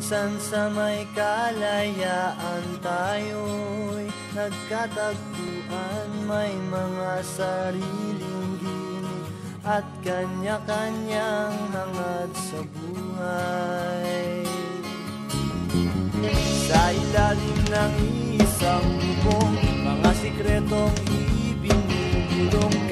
Minsan sa may kalayaan tayo'y nagkatagpuan. May mga sariling gini at kanya-kanyang hangad sa buhay. Sa ilalim ng isang bubong, mga sikretong ibinubulong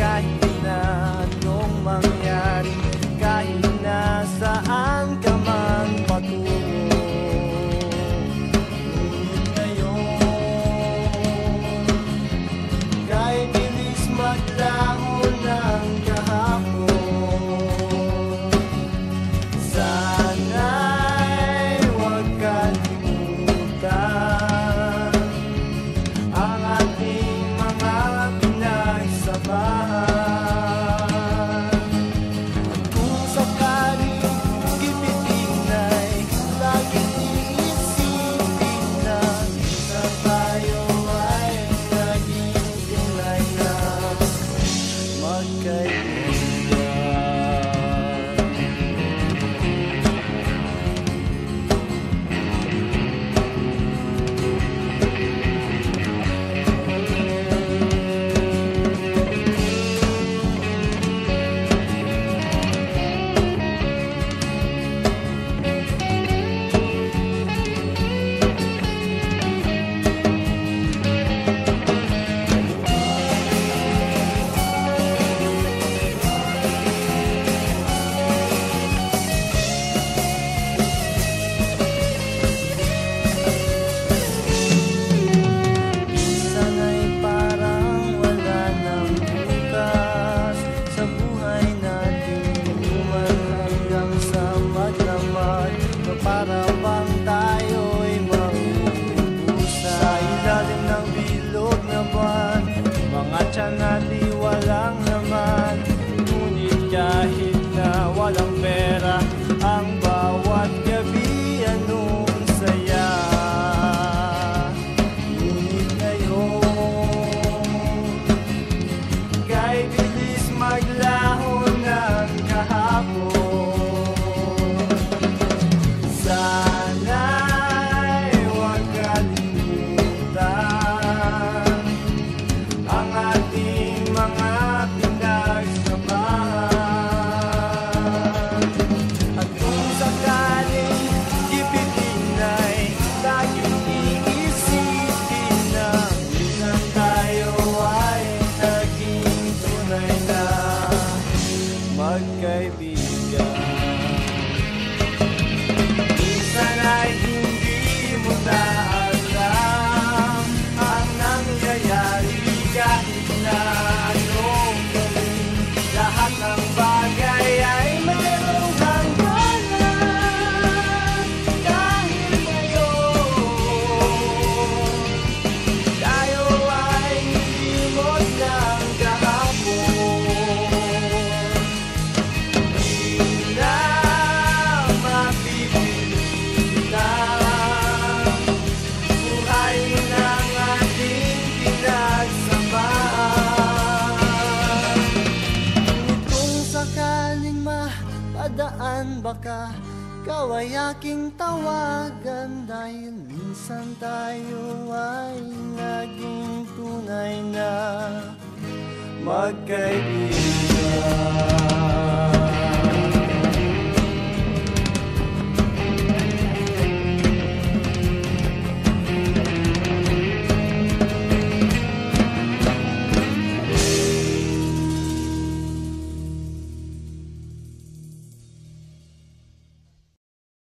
siya natiwalang naman Mud me Nasaan ba ka? Ikaw ay aking tawagan Dahil minsan tayo ay naging tunay na magkaibigan